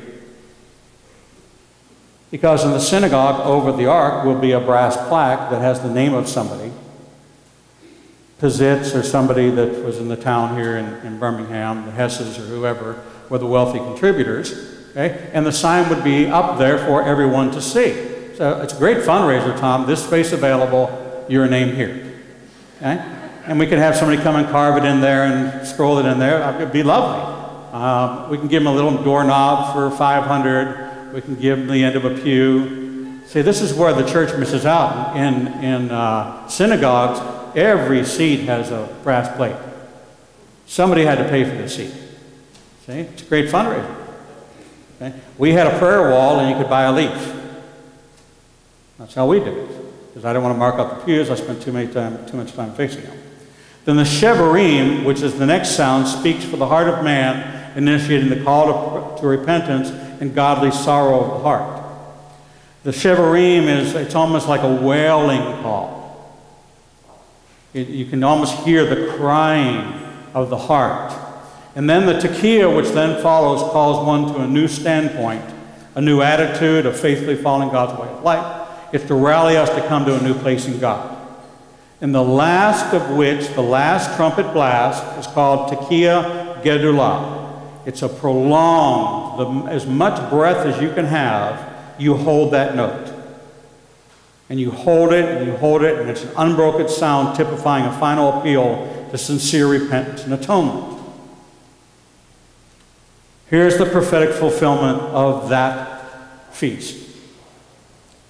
Because in the synagogue over the ark will be a brass plaque that has the name of somebody. Pizitz or somebody that was in the town here in, in Birmingham, the Hesses or whoever, were the wealthy contributors. Okay? And the sign would be up there for everyone to see. So it's a great fundraiser, Tom. This space available, your name here. Okay? And we could have somebody come and carve it in there and scroll it in there. It'd be lovely. Um, we can give them a little doorknob for 500 we can give them the end of a pew. See, this is where the church misses out. In, in uh, synagogues, every seat has a brass plate. Somebody had to pay for the seat. See, it's a great fundraiser. Okay? We had a prayer wall, and you could buy a leaf. That's how we did it. Because I didn't want to mark up the pews, I spent too, many time, too much time fixing them. Then the Shevarim, which is the next sound, speaks for the heart of man, initiating the call to, to repentance and godly sorrow of the heart. The Shevarim is, it's almost like a wailing call. It, you can almost hear the crying of the heart. And then the Tekiah, which then follows, calls one to a new standpoint, a new attitude of faithfully following God's way of life. It's to rally us to come to a new place in God. And the last of which, the last trumpet blast, is called Tekiah Gedulah. It's a prolonged, the, as much breath as you can have, you hold that note. And you hold it and you hold it, and it's an unbroken sound typifying a final appeal to sincere repentance and atonement. Here's the prophetic fulfillment of that feast.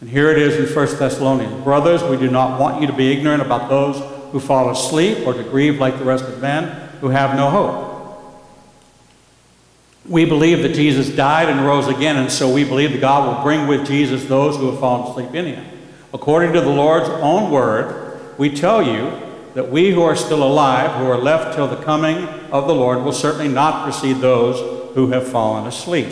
And here it is in 1 Thessalonians. Brothers, we do not want you to be ignorant about those who fall asleep or to grieve like the rest of men who have no hope. We believe that Jesus died and rose again, and so we believe that God will bring with Jesus those who have fallen asleep in him. According to the Lord's own word, we tell you that we who are still alive, who are left till the coming of the Lord, will certainly not precede those who have fallen asleep.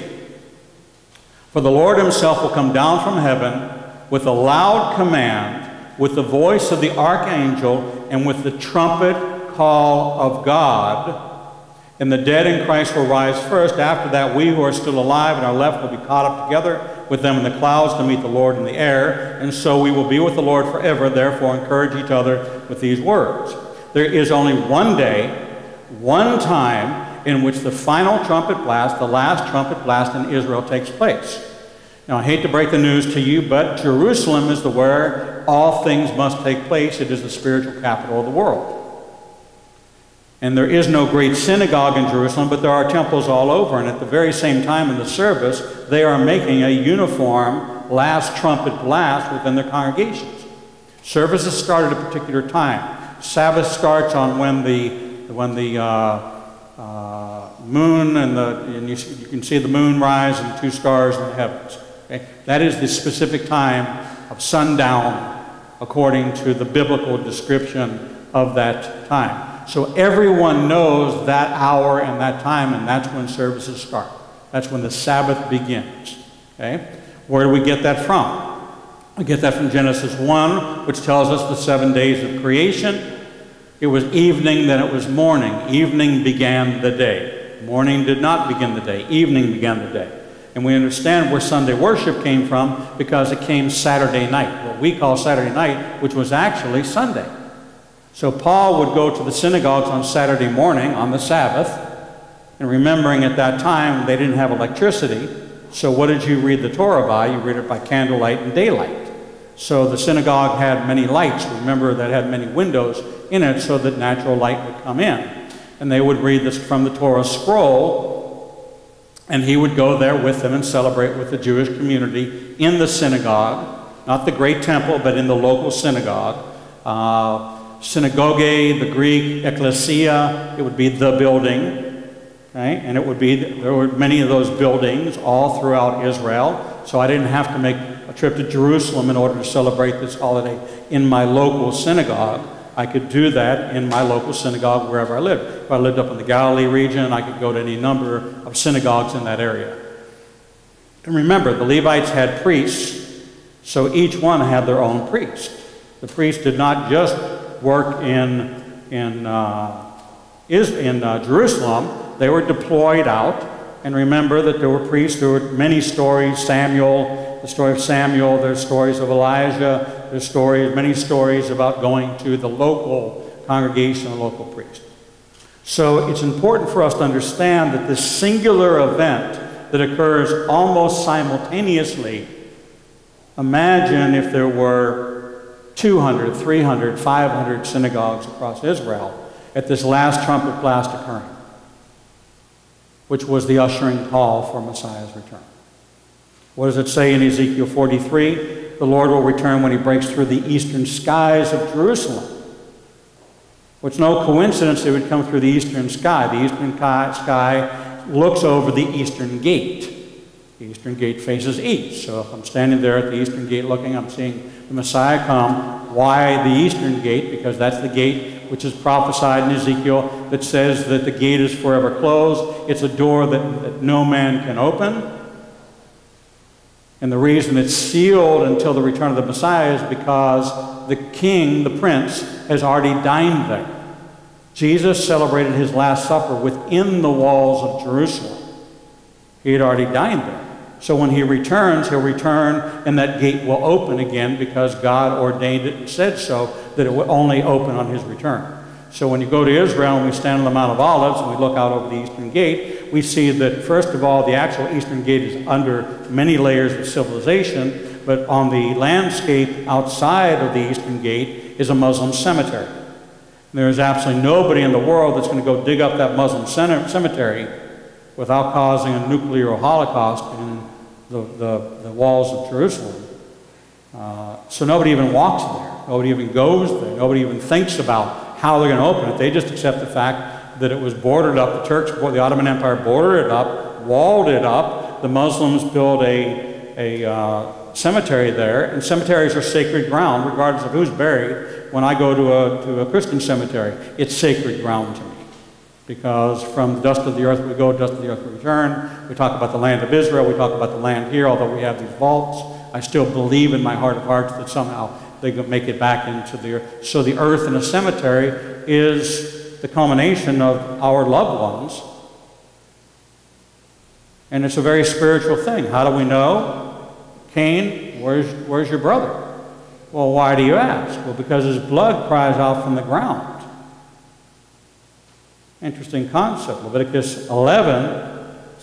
For the Lord himself will come down from heaven with a loud command, with the voice of the archangel, and with the trumpet call of God and the dead in Christ will rise first. After that, we who are still alive and are left will be caught up together with them in the clouds to meet the Lord in the air. And so we will be with the Lord forever. Therefore, encourage each other with these words. There is only one day, one time, in which the final trumpet blast, the last trumpet blast in Israel, takes place. Now, I hate to break the news to you, but Jerusalem is the where all things must take place. It is the spiritual capital of the world. And there is no great synagogue in Jerusalem, but there are temples all over. And at the very same time in the service, they are making a uniform last trumpet blast within their congregations. Services start at a particular time. Sabbath starts on when the, when the uh, uh, moon and, the, and you, you, can see the moon rise and two stars in the heavens. Okay? That is the specific time of sundown according to the biblical description of that time. So everyone knows that hour and that time, and that's when services start. That's when the Sabbath begins. Okay? Where do we get that from? We get that from Genesis 1, which tells us the seven days of creation. It was evening, then it was morning. Evening began the day. Morning did not begin the day. Evening began the day. And we understand where Sunday worship came from because it came Saturday night, what we call Saturday night, which was actually Sunday. So Paul would go to the synagogues on Saturday morning on the Sabbath, and remembering at that time they didn't have electricity, so what did you read the Torah by? You read it by candlelight and daylight. So the synagogue had many lights, remember, that had many windows in it so that natural light would come in. And they would read this from the Torah scroll, and he would go there with them and celebrate with the Jewish community in the synagogue, not the great temple, but in the local synagogue. Uh, synagogue, the Greek, ecclesia, it would be the building. Okay? And it would be, there were many of those buildings all throughout Israel. So I didn't have to make a trip to Jerusalem in order to celebrate this holiday in my local synagogue. I could do that in my local synagogue wherever I lived. If I lived up in the Galilee region, I could go to any number of synagogues in that area. And remember, the Levites had priests, so each one had their own priest. The priest did not just work in, in, uh, is, in uh, Jerusalem, they were deployed out. And remember that there were priests, there were many stories Samuel, the story of Samuel, there's stories of Elijah, there's stories, many stories about going to the local congregation, the local priest. So it's important for us to understand that this singular event that occurs almost simultaneously, imagine if there were 200, 300, 500 synagogues across Israel at this last trumpet blast occurring which was the ushering call for Messiah's return. What does it say in Ezekiel 43? The Lord will return when he breaks through the eastern skies of Jerusalem. It's no coincidence it would come through the eastern sky. The eastern sky looks over the eastern gate. The eastern gate faces east. So if I'm standing there at the eastern gate looking, I'm seeing the Messiah come. Why the eastern gate? Because that's the gate which is prophesied in Ezekiel that says that the gate is forever closed. It's a door that, that no man can open. And the reason it's sealed until the return of the Messiah is because the king, the prince, has already dined there. Jesus celebrated his Last Supper within the walls of Jerusalem. He had already dined there. So when he returns, he'll return and that gate will open again because God ordained it and said so that it will only open on his return. So when you go to Israel and we stand on the Mount of Olives and we look out over the eastern gate, we see that first of all, the actual eastern gate is under many layers of civilization, but on the landscape outside of the eastern gate is a Muslim cemetery. There is absolutely nobody in the world that's going to go dig up that Muslim cemetery without causing a nuclear holocaust in the, the, the walls of Jerusalem. Uh, so nobody even walks there. Nobody even goes there. Nobody even thinks about how they're going to open it. They just accept the fact that it was bordered up. The Turks, the Ottoman Empire bordered it up, walled it up. The Muslims built a, a uh, cemetery there, and cemeteries are sacred ground, regardless of who's buried. When I go to a, to a Christian cemetery, it's sacred ground to me because from the dust of the earth we go, dust of the earth we return. We talk about the land of Israel, we talk about the land here, although we have these vaults. I still believe in my heart of hearts that somehow they can make it back into the earth. So the earth in a cemetery is the culmination of our loved ones. And it's a very spiritual thing. How do we know? Cain, where's, where's your brother? Well, why do you ask? Well, because his blood cries out from the ground. Interesting concept. Leviticus 11,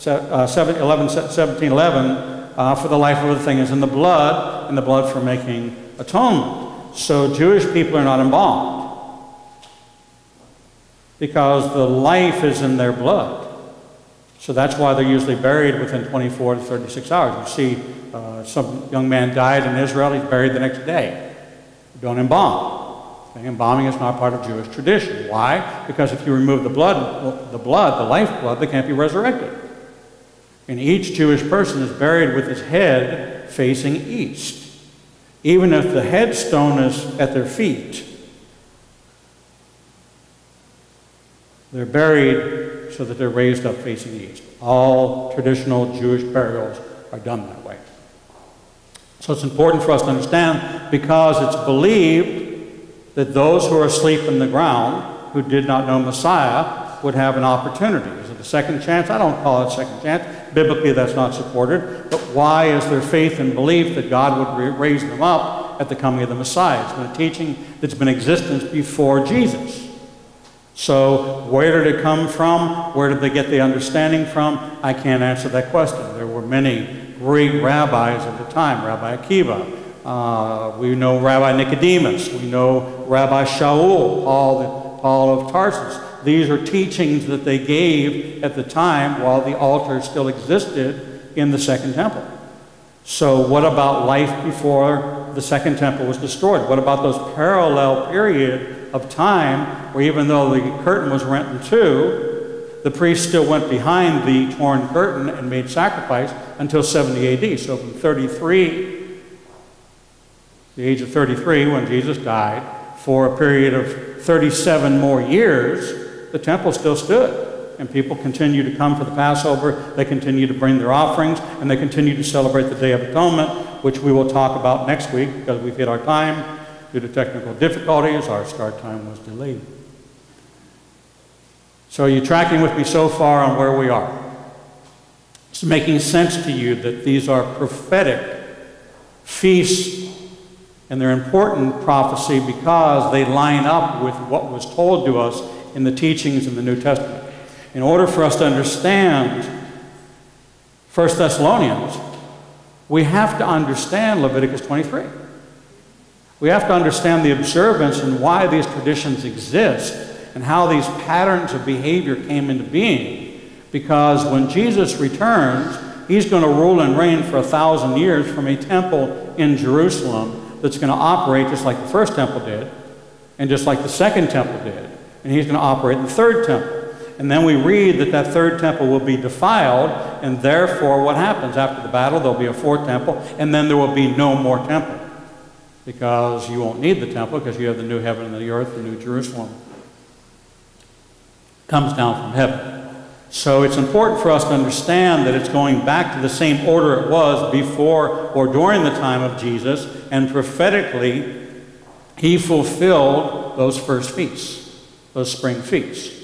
uh, 7, 11 17, 11, uh, for the life of the thing is in the blood, and the blood for making atonement. So Jewish people are not embalmed because the life is in their blood. So that's why they're usually buried within 24 to 36 hours. You see, uh, some young man died in Israel, he's buried the next day. don't embalm. Embalming is not part of Jewish tradition. Why? Because if you remove the blood, the blood, the life blood, they can't be resurrected. And each Jewish person is buried with his head facing east. Even if the headstone is at their feet, they're buried so that they're raised up facing east. All traditional Jewish burials are done that way. So it's important for us to understand because it's believed that those who are asleep in the ground, who did not know Messiah, would have an opportunity. Is it a second chance? I don't call it a second chance. Biblically, that's not supported. But why is there faith and belief that God would raise them up at the coming of the Messiah? It's been a teaching that's been in existence before Jesus. So, where did it come from? Where did they get the understanding from? I can't answer that question. There were many great rabbis of the time, Rabbi Akiva. Uh, we know Rabbi Nicodemus. We know Rabbi Shaul, Paul, Paul of Tarsus. These are teachings that they gave at the time while the altar still existed in the Second Temple. So, what about life before the Second Temple was destroyed? What about those parallel period of time where even though the curtain was rent in two, the priest still went behind the torn curtain and made sacrifice until 70 AD. So from 33, the age of 33, when Jesus died, for a period of 37 more years, the temple still stood. And people continue to come for the Passover, they continue to bring their offerings, and they continue to celebrate the Day of Atonement, which we will talk about next week because we've hit our time. Due to technical difficulties, our start time was delayed. So, are you tracking with me so far on where we are? It's making sense to you that these are prophetic feasts and they're important prophecy because they line up with what was told to us in the teachings in the New Testament. In order for us to understand 1 Thessalonians, we have to understand Leviticus 23. We have to understand the observance and why these traditions exist and how these patterns of behavior came into being. Because when Jesus returns, he's going to rule and reign for a thousand years from a temple in Jerusalem that's going to operate just like the first temple did, and just like the second temple did. And he's going to operate the third temple. And then we read that that third temple will be defiled, and therefore, what happens? After the battle, there'll be a fourth temple, and then there will be no more temple. Because you won't need the temple because you have the new heaven and the earth, the new Jerusalem comes down from heaven. So it's important for us to understand that it's going back to the same order it was before or during the time of Jesus, and prophetically, he fulfilled those first feasts, those spring feasts.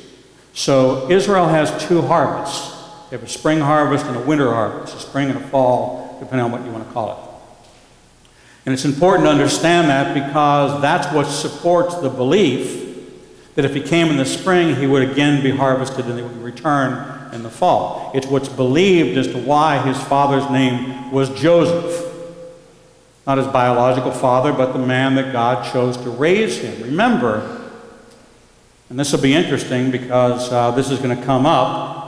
So Israel has two harvests. They have a spring harvest and a winter harvest, a spring and a fall, depending on what you want to call it. And it's important to understand that because that's what supports the belief that if he came in the spring, he would again be harvested and he would return in the fall. It's what's believed as to why his father's name was Joseph. Not his biological father, but the man that God chose to raise him. Remember, and this will be interesting because uh, this is going to come up.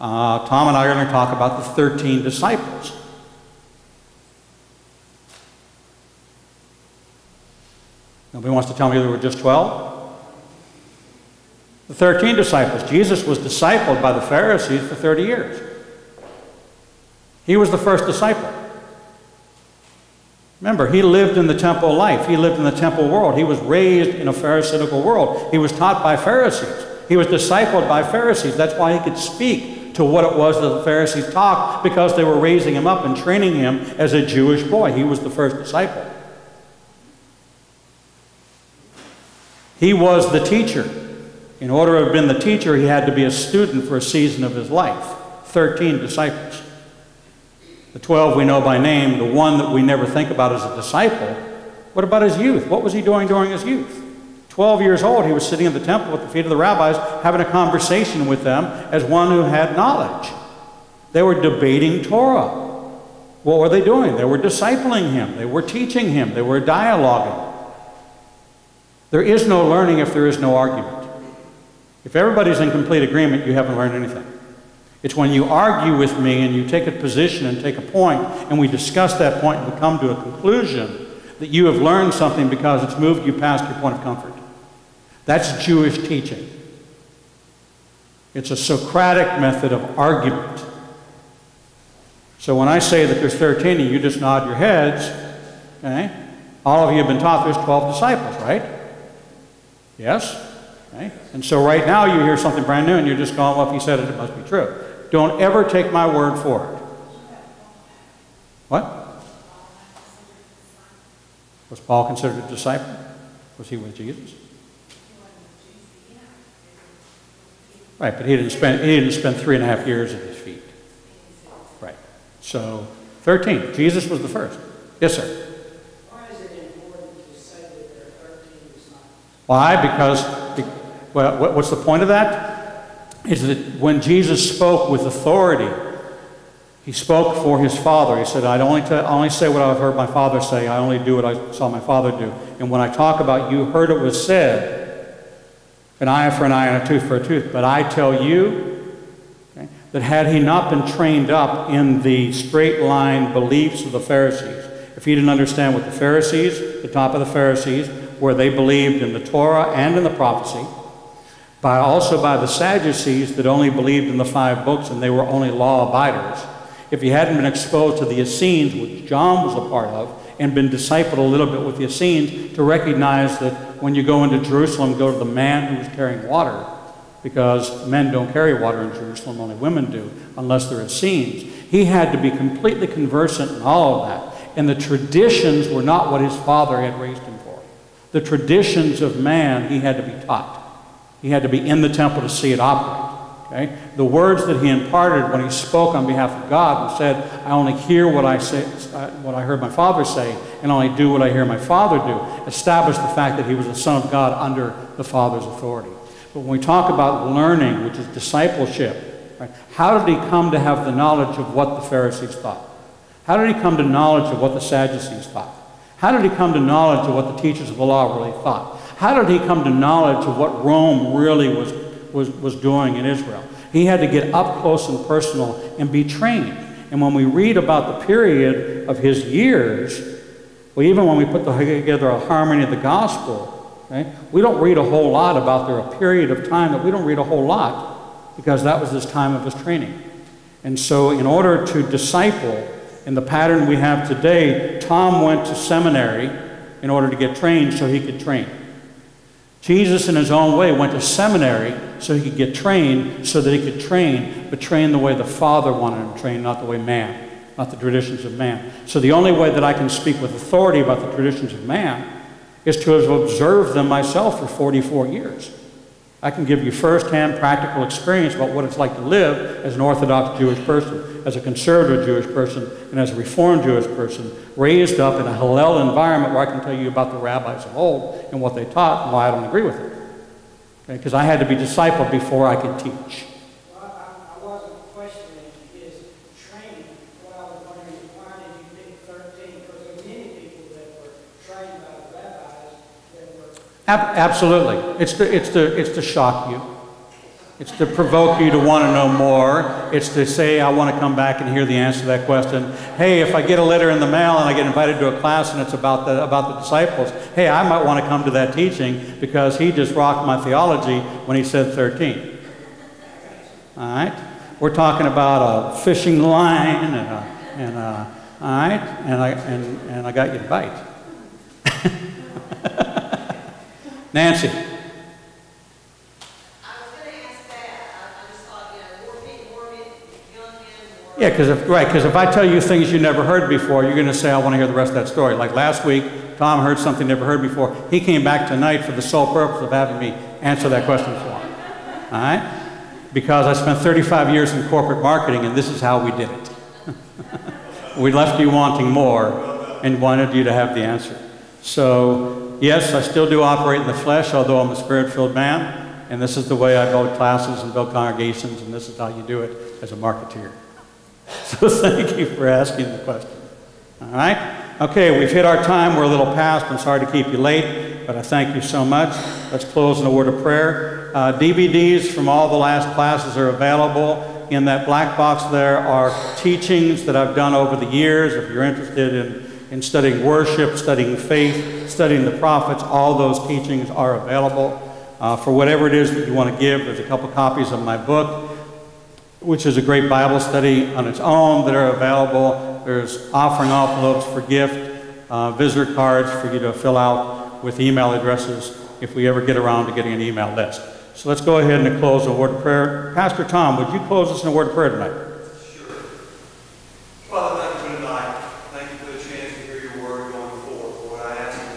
Uh, Tom and I are going to talk about the 13 disciples. Nobody wants to tell me there were just 12? The 13 disciples. Jesus was discipled by the Pharisees for 30 years. He was the first disciple. Remember, he lived in the temple life. He lived in the temple world. He was raised in a Pharisaical world. He was taught by Pharisees. He was discipled by Pharisees. That's why he could speak to what it was that the Pharisees taught because they were raising him up and training him as a Jewish boy. He was the first disciple. He was the teacher. In order to have been the teacher, he had to be a student for a season of his life. Thirteen disciples. The twelve we know by name, the one that we never think about as a disciple. What about his youth? What was he doing during his youth? Twelve years old, he was sitting in the temple at the feet of the rabbis, having a conversation with them as one who had knowledge. They were debating Torah. What were they doing? They were discipling him, they were teaching him, they were dialoguing. There is no learning if there is no argument. If everybody's in complete agreement, you haven't learned anything. It's when you argue with me and you take a position and take a point, and we discuss that point and we come to a conclusion that you have learned something because it's moved you past your point of comfort. That's Jewish teaching. It's a Socratic method of argument. So when I say that there's 13 and you just nod your heads, okay, all of you have been taught there's 12 disciples, right? Yes? And so right now you hear something brand new and you're just going, well, if he said it, it must be true. Don't ever take my word for it. What? Was Paul considered a disciple? Was he with Jesus? Right, but he didn't spend he didn't spend three and a half years at his feet. Right. So 13. Jesus was the first. Yes, sir. Why is it important to say that there are 13 disciples? Why? Because, well, what's the point of that? Is that when Jesus spoke with authority, he spoke for his Father. He said, I only, only say what I've heard my Father say. I only do what I saw my Father do. And when I talk about you heard it was said, an eye for an eye and a tooth for a tooth. But I tell you okay, that had he not been trained up in the straight line beliefs of the Pharisees, if he didn't understand what the Pharisees, the top of the Pharisees, where they believed in the Torah and in the prophecy, by also by the Sadducees that only believed in the five books and they were only law abiders. If he hadn't been exposed to the Essenes, which John was a part of, and been discipled a little bit with the Essenes, to recognize that when you go into Jerusalem, go to the man who's carrying water, because men don't carry water in Jerusalem, only women do, unless they're Essenes. He had to be completely conversant in all of that. And the traditions were not what his father had raised him for. The traditions of man he had to be taught. He had to be in the temple to see it operate. Okay? The words that he imparted when he spoke on behalf of God and said, I only hear what I, say, uh, what I heard my father say and only do what I hear my father do, established the fact that he was the Son of God under the Father's authority. But when we talk about learning, which is discipleship, right, how did he come to have the knowledge of what the Pharisees thought? How did he come to knowledge of what the Sadducees thought? How did he come to knowledge of what the teachers of the law really thought? How did he come to knowledge of what Rome really was, was, was doing in Israel? He had to get up close and personal and be trained. And when we read about the period of his years, well, even when we put together a harmony of the gospel, we don't read a whole lot about there a period of time that we don't read a whole lot because that was this time of his training. And so, in order to disciple in the pattern we have today, Tom went to seminary in order to get trained so he could train. Jesus, in his own way, went to seminary so he could get trained, so that he could train, but train the way the Father wanted him to train, not the way man, not the traditions of man. So the only way that I can speak with authority about the traditions of man is to have observed them myself for 44 years. I can give you firsthand practical experience about what it's like to live as an Orthodox Jewish person, as a conservative Jewish person, and as a Reformed Jewish person, raised up in a Hillel environment where I can tell you about the rabbis of old and what they taught and why I don't agree with it. Because okay? I had to be discipled before I could teach. Well, I, I wasn't questioning his training. What I was wondering, why did you pick 13? Because there were many people that were trained by the rabbis that were Ab- absolutely. It's to, it's, to, it's to shock you. It's to provoke you to want to know more. It's to say, I want to come back and hear the answer to that question. Hey, if I get a letter in the mail and I get invited to a class and it's about the, about the disciples, hey, I might want to come to that teaching because he just rocked my theology when he said 13. All right? We're talking about a fishing line and a, and a all right? And I, and, and I got you to bite. *laughs* Nancy. I was gonna ask that, I, I just thought, you know, more people, more men, young men, more. Yeah, because if, right, because if I tell you things you never heard before, you're going to say, I want to hear the rest of that story. Like last week, Tom heard something never heard before. He came back tonight for the sole purpose of having me answer that question for him. All right? Because I spent 35 years in corporate marketing, and this is how we did it. *laughs* we left you wanting more and wanted you to have the answer. So, yes, I still do operate in the flesh, although I'm a spirit filled man. And this is the way I build classes and build congregations, and this is how you do it as a marketeer. *laughs* So thank you for asking the question. All right? Okay, we've hit our time. We're a little past. I'm sorry to keep you late, but I thank you so much. Let's close in a word of prayer. Uh, DVDs from all the last classes are available. In that black box there are teachings that I've done over the years. If you're interested in, in studying worship, studying faith, studying the prophets, all those teachings are available. Uh, for whatever it is that you want to give, there's a couple copies of my book which is a great Bible study on its own that are available. There's offering envelopes for gift, uh, visitor cards for you to fill out with email addresses if we ever get around to getting an email list. So let's go ahead and close a word of prayer. Pastor Tom, would you close us in a word of prayer tonight? Sure. Father, thank you for tonight. Thank you for the chance to hear your word going forward. Lord, I ask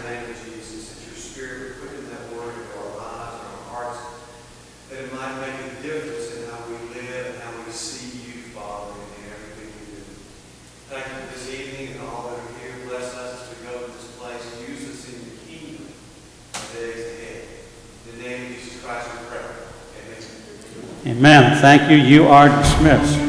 Amen. Thank you. You are dismissed.